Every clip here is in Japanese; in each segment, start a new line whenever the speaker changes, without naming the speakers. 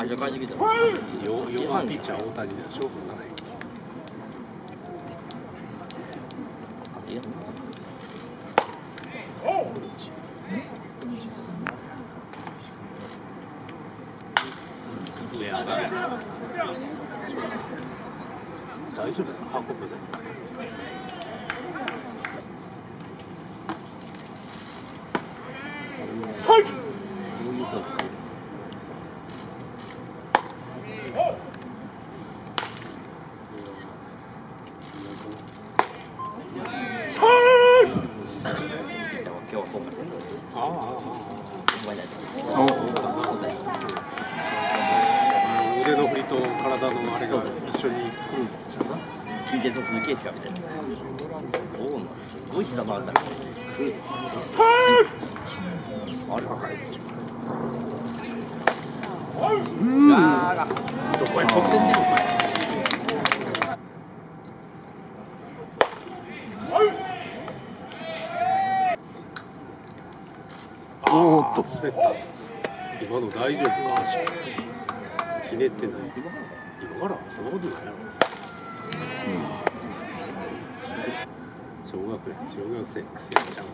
会社帰ってきた
4番ピッチャー大谷で勝負がない大丈夫
ごめんなさい
ああ腕の振りと体のあれが一緒に来るんじゃな
近鉄の鈴木駅かみたいなおおす。ごい膝回したね
あれ若い
うーが
どこへ取ってんねんお前
おーっと。
滑った今の大丈夫か足ひねってない今からそん。なことないやろ小学や中学生。の試合ちゃうね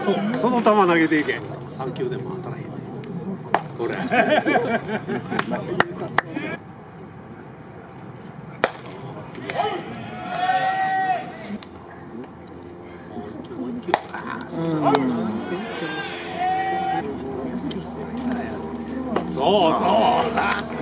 そう。その球投げていけ。3球でも当たらへんねこれ そうそう。